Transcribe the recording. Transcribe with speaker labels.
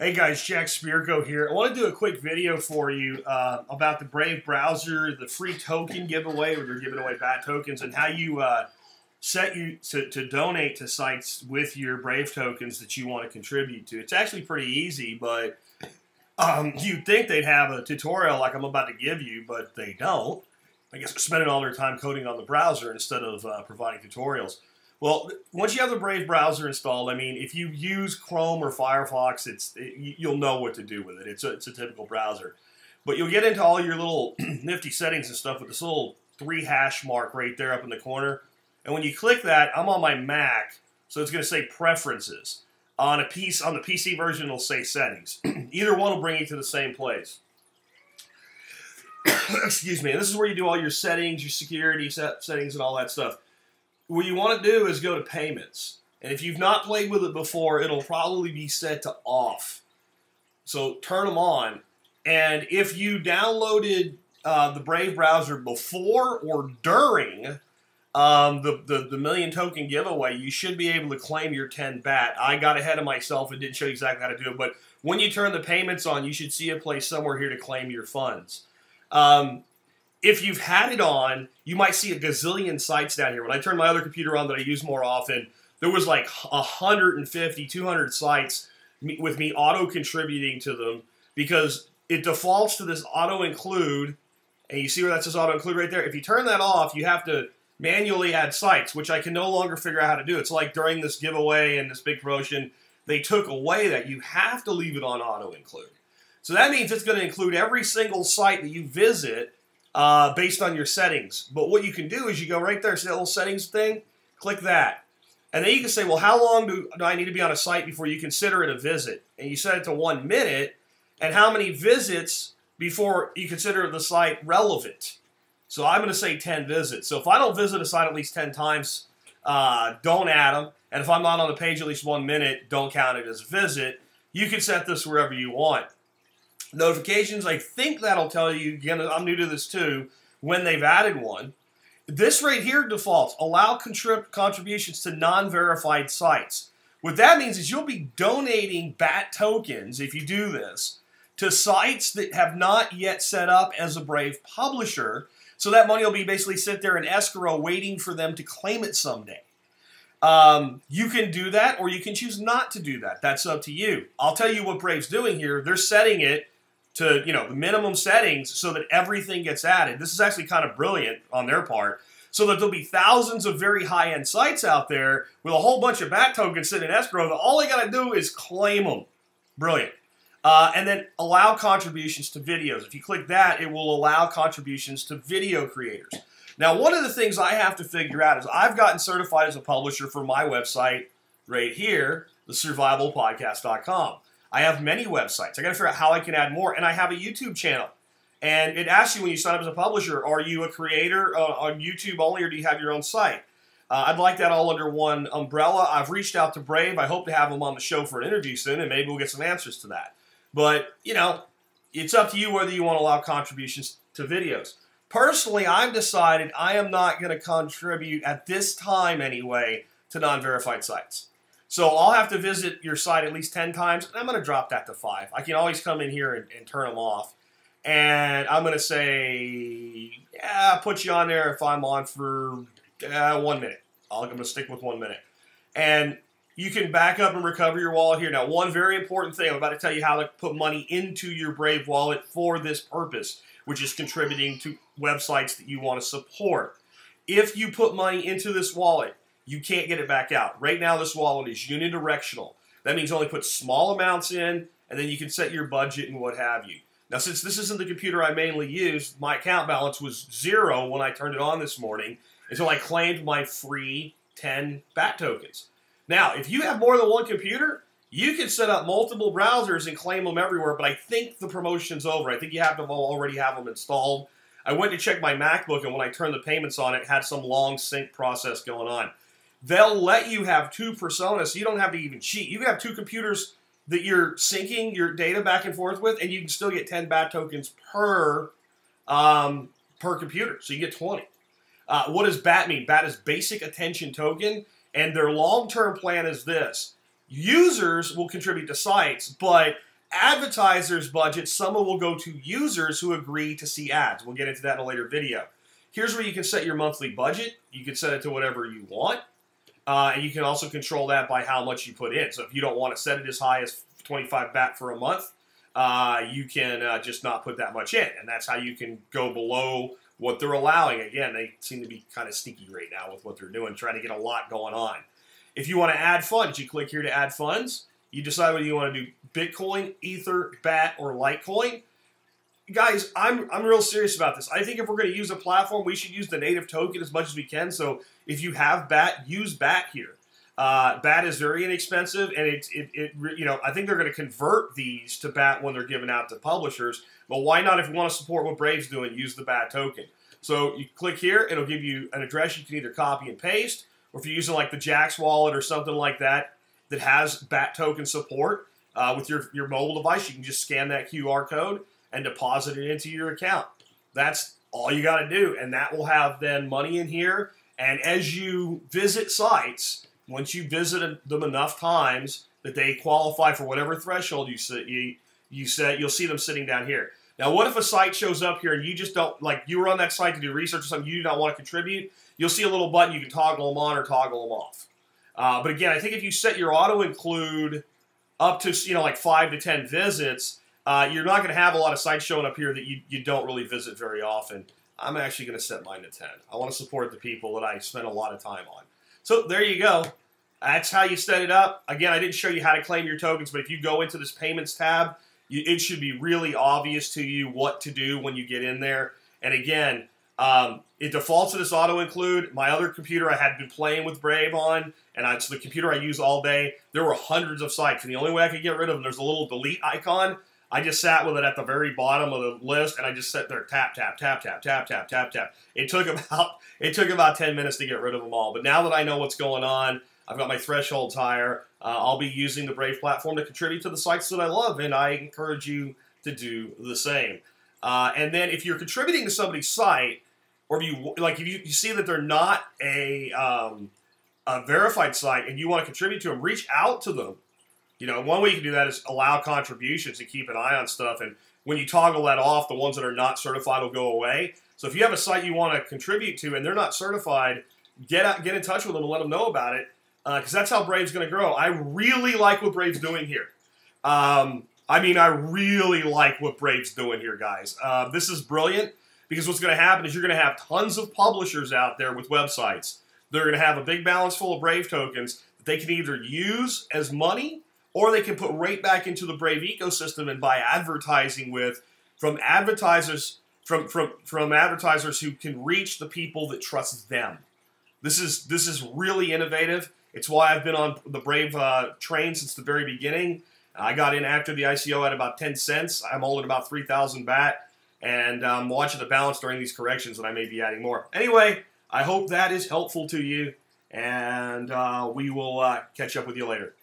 Speaker 1: Hey guys, Jack Spirko here. I want to do a quick video for you uh, about the Brave browser, the free token giveaway, where they're giving away bat tokens, and how you uh, set you to, to donate to sites with your Brave tokens that you want to contribute to. It's actually pretty easy, but um, you'd think they'd have a tutorial like I'm about to give you, but they don't. I guess they're spending all their time coding on the browser instead of uh, providing tutorials. Well, once you have the Brave browser installed, I mean, if you use Chrome or Firefox, it's it, you'll know what to do with it. It's a, it's a typical browser. But you'll get into all your little nifty settings and stuff with this little three hash mark right there up in the corner. And when you click that, I'm on my Mac, so it's going to say Preferences. On a piece on the PC version, it'll say Settings. Either one will bring you to the same place. Excuse me. And this is where you do all your settings, your security set settings, and all that stuff what you want to do is go to payments. And if you've not played with it before, it'll probably be set to off. So turn them on. And if you downloaded uh, the Brave browser before or during um, the, the, the million token giveaway, you should be able to claim your 10 bat. I got ahead of myself and didn't show you exactly how to do it, but when you turn the payments on, you should see a place somewhere here to claim your funds. Um, if you've had it on, you might see a gazillion sites down here. When I turned my other computer on that I use more often, there was like 150, 200 sites with me auto contributing to them because it defaults to this auto include. And you see where that says auto include right there? If you turn that off, you have to manually add sites, which I can no longer figure out how to do. It's like during this giveaway and this big promotion, they took away that. You have to leave it on auto include. So that means it's going to include every single site that you visit uh, based on your settings. But what you can do is you go right there, see that little settings thing? Click that. And then you can say, well, how long do, do I need to be on a site before you consider it a visit? And you set it to one minute, and how many visits before you consider the site relevant? So I'm going to say 10 visits. So if I don't visit a site at least 10 times, uh, don't add them. And if I'm not on the page at least one minute, don't count it as a visit. You can set this wherever you want notifications. I think that'll tell you, again, I'm new to this too, when they've added one. This right here defaults allow contrib contributions to non-verified sites. What that means is you'll be donating BAT tokens, if you do this, to sites that have not yet set up as a Brave publisher. So that money will be basically sit there in escrow waiting for them to claim it someday. Um, you can do that or you can choose not to do that. That's up to you. I'll tell you what Brave's doing here. They're setting it to you know the minimum settings so that everything gets added. This is actually kind of brilliant on their part. So that there'll be thousands of very high-end sites out there with a whole bunch of BAT tokens sitting in escrow that all they got to do is claim them. Brilliant. Uh, and then allow contributions to videos. If you click that, it will allow contributions to video creators. Now, one of the things I have to figure out is I've gotten certified as a publisher for my website right here, thesurvivalpodcast.com. I have many websites. I got to figure out how I can add more, and I have a YouTube channel. And it asks you when you sign up as a publisher, are you a creator uh, on YouTube only, or do you have your own site? Uh, I'd like that all under one umbrella. I've reached out to Brave. I hope to have them on the show for an interview soon, and maybe we'll get some answers to that. But, you know, it's up to you whether you want to allow contributions to videos. Personally, I've decided I am not going to contribute at this time anyway to non-verified sites. So I'll have to visit your site at least 10 times, and I'm going to drop that to five. I can always come in here and, and turn them off. And I'm going to say, yeah, I'll put you on there if I'm on for uh, one minute. I'm going to stick with one minute. And you can back up and recover your wallet here. Now, one very important thing, I'm about to tell you how to put money into your Brave wallet for this purpose, which is contributing to websites that you want to support. If you put money into this wallet, you can't get it back out. Right now, this wallet is unidirectional. That means only put small amounts in, and then you can set your budget and what have you. Now, since this isn't the computer I mainly use, my account balance was zero when I turned it on this morning until I claimed my free 10 BAT tokens. Now, if you have more than one computer, you can set up multiple browsers and claim them everywhere, but I think the promotion's over. I think you have to already have them installed. I went to check my MacBook, and when I turned the payments on, it had some long sync process going on. They'll let you have two personas, so you don't have to even cheat. You can have two computers that you're syncing your data back and forth with, and you can still get 10 BAT tokens per um, per computer. So you get 20. Uh, what does BAT mean? BAT is Basic Attention Token, and their long-term plan is this. Users will contribute to sites, but Advertisers' budget, some of will go to users who agree to see ads. We'll get into that in a later video. Here's where you can set your monthly budget. You can set it to whatever you want. Uh, and you can also control that by how much you put in. So if you don't want to set it as high as 25 bat for a month, uh, you can uh, just not put that much in. And that's how you can go below what they're allowing. Again, they seem to be kind of sneaky right now with what they're doing, trying to get a lot going on. If you want to add funds, you click here to add funds. You decide whether you want to do Bitcoin, Ether, BAT, or Litecoin. Guys, I'm, I'm real serious about this. I think if we're going to use a platform, we should use the native token as much as we can. So if you have BAT, use BAT here. Uh, BAT is very inexpensive, and it, it, it, you know, I think they're going to convert these to BAT when they're given out to publishers. But why not, if you want to support what Brave's doing, use the BAT token? So you click here, it'll give you an address you can either copy and paste, or if you're using like the Jaxx wallet or something like that that has BAT token support uh, with your, your mobile device, you can just scan that QR code and deposit it into your account. That's all you got to do, and that will have then money in here. And as you visit sites, once you visit them enough times that they qualify for whatever threshold you set, you, you set, you'll see them sitting down here. Now, what if a site shows up here and you just don't, like you were on that site to do research or something, you do not want to contribute, you'll see a little button, you can toggle them on or toggle them off. Uh, but again, I think if you set your auto include up to, you know, like five to 10 visits, uh, you're not going to have a lot of sites showing up here that you, you don't really visit very often. I'm actually going to set mine to 10. I want to support the people that I spend a lot of time on. So there you go. That's how you set it up. Again, I didn't show you how to claim your tokens, but if you go into this payments tab, you, it should be really obvious to you what to do when you get in there. And again, um, it defaults to this auto include. My other computer I had been playing with Brave on, and it's the computer I use all day. There were hundreds of sites, and the only way I could get rid of them, there's a little delete icon. I just sat with it at the very bottom of the list, and I just sat there tap tap tap tap tap tap tap tap. It took about it took about ten minutes to get rid of them all. But now that I know what's going on, I've got my thresholds higher. Uh, I'll be using the Brave platform to contribute to the sites that I love, and I encourage you to do the same. Uh, and then if you're contributing to somebody's site, or if you like, if you, you see that they're not a, um, a verified site and you want to contribute to them, reach out to them. You know, one way you can do that is allow contributions and keep an eye on stuff. And when you toggle that off, the ones that are not certified will go away. So if you have a site you want to contribute to and they're not certified, get out, get in touch with them and let them know about it because uh, that's how Brave's going to grow. I really like what Brave's doing here. Um, I mean, I really like what Brave's doing here, guys. Uh, this is brilliant because what's going to happen is you're going to have tons of publishers out there with websites. They're going to have a big balance full of Brave tokens that they can either use as money or they can put right back into the Brave ecosystem and buy advertising with from advertisers from from from advertisers who can reach the people that trust them. This is this is really innovative. It's why I've been on the Brave uh, train since the very beginning. I got in after the ICO at about 10 cents. I'm holding about 3,000 BAT, and I'm watching the balance during these corrections, and I may be adding more. Anyway, I hope that is helpful to you, and uh, we will uh, catch up with you later.